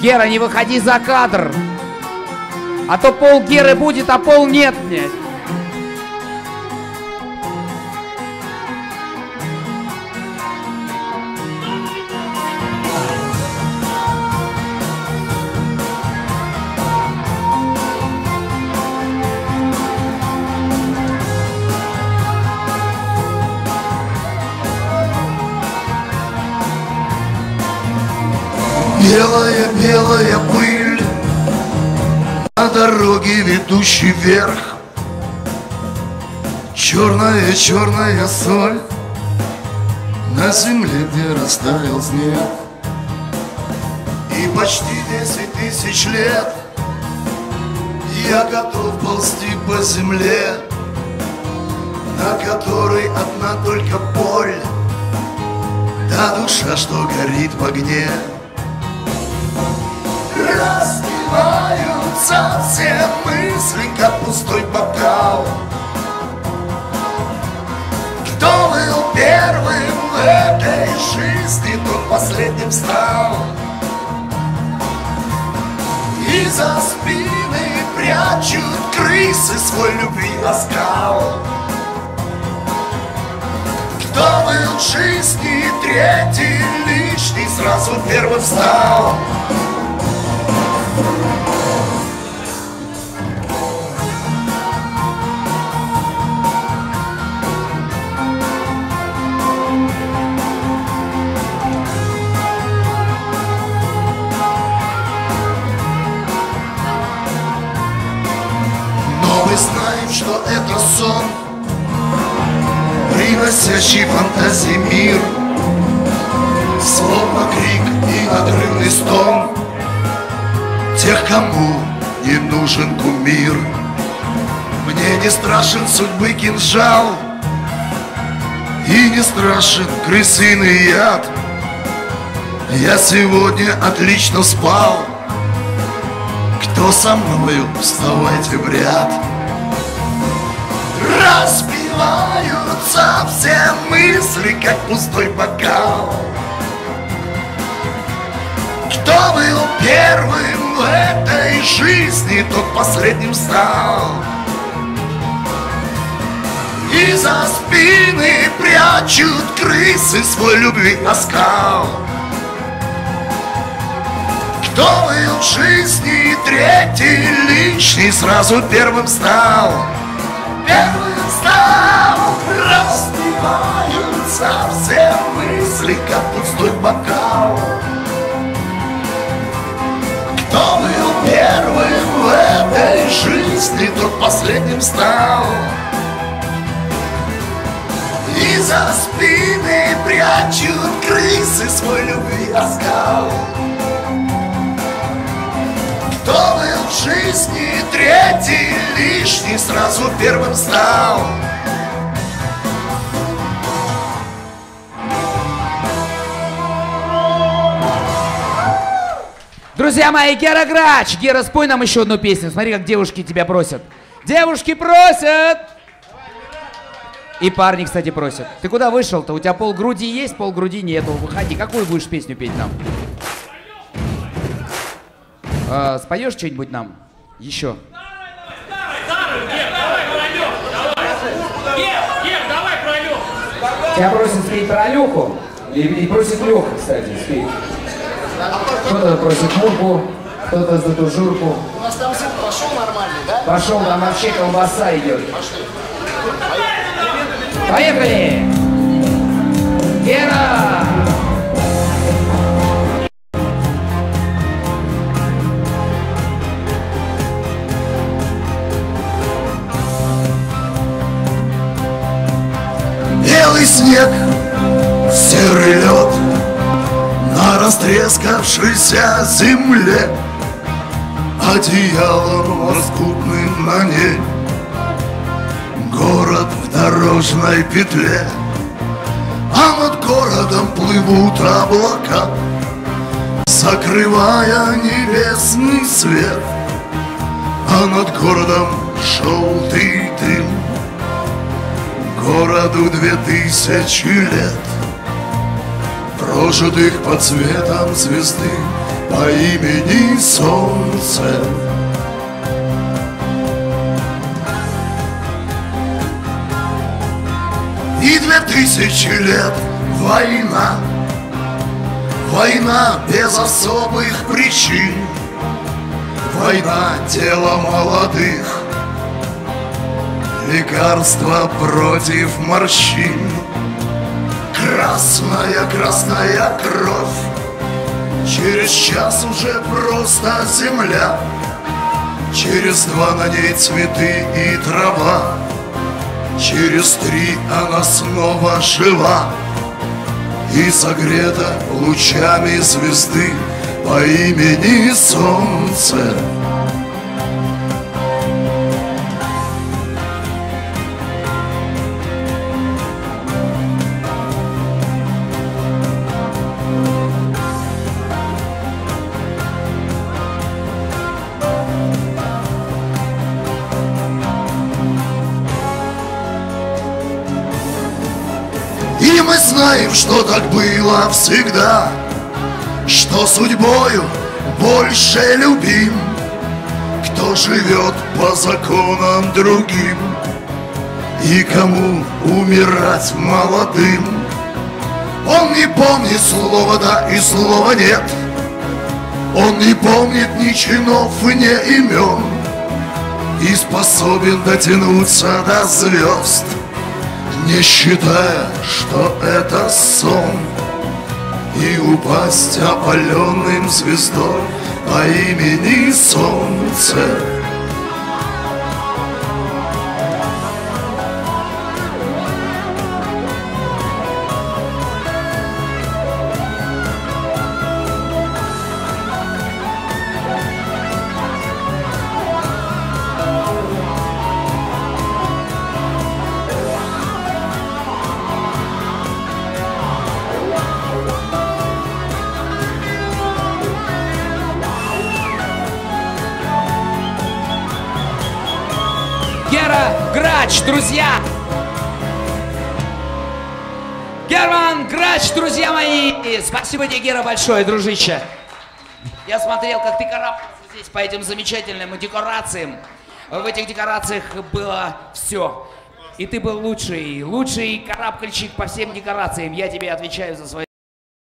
Гера, не выходи за кадр. А то пол Геры будет, а пол нет, блядь. Белая, белая пыль. На дороге, ведущей вверх. Черная, черная соль. На земле, где растаял снег. И почти десять тысяч лет Я готов ползти по земле На которой одна только боль. Да душа, что горит в огне Разбиваются все мысли, как пустой бокал. Кто был первым в этой жизни, тот последним стал. И за спины прячут крысы свой любви оскал. Кто был в первым стал Но мы знаем, что это сон. Приносящий фантазии мир. Словно крик надрывный стон. Тех, кому не нужен кумир. Мне не страшен судьбы кинжал. И не страшен крысиный яд. Я сегодня отлично спал. Кто со мною, вставайте в ряд. Разбиваются все мысли, как пустой бокал Кто был первым в этой жизни, тот последним стал И за спины прячут крысы свой любви оскал кто был в жизни третий лишний, сразу первым стал. Первым стал, разбиваются все мысли, как пустой бокал. Жизни, тот последним стал. И за спины прячут крысы свой любви оскал. Кто был в жизни третий лишний, сразу первым стал. Друзья мои, Гера Грач! Гера, спой нам еще одну песню. Смотри, как девушки тебя просят. Девушки просят! И парни, кстати, просят. Ты куда вышел-то? У тебя пол груди есть, пол груди нету. Выходи, какую будешь песню петь нам? А, споешь что-нибудь нам? Еще. Тебя просят спеть про Люху. И, и просит Леха, кстати, спеть. Кто-то просит Мурку, кто-то за ту Журку. У нас там сын пошел нормальный, да? Пошел, там вообще колбаса идет. Пошли. Поехали! Гера! Белый снег, серый лед растрескавшейся земле. Одеялом раскутным на ней. Город в дорожной петле. А над городом плывут облака Закрывая небесный свет. А над городом желтый дым. Городу две тысячи лет. Прожитых под светом звезды по имени Солнце. И две тысячи лет война, война без особых причин, война тела молодых, лекарство против морщин. Красная, красная кровь. Через час уже просто земля. Через два на ней цветы и трава. Через три она снова жива. И согрета лучами звезды По имени Солнце знаем, что так было всегда. Что судьбою больше любим. Кто живет по законам другим. И кому умирать молодым. Он не помнит слова «да» и слова «нет» Он не помнит ни чинов, ни имен. И способен дотянуться до звезд не считая, что это сон И упасть опаленным звездой по имени Солнце Гера Грач, друзья! Герман Грач, друзья мои! Спасибо тебе, Гера, большое, дружище. Я смотрел, как ты карабкался здесь по этим замечательным декорациям. В этих декорациях было все. И ты был лучший, лучший карабкальщик по всем декорациям. Я тебе отвечаю за свои...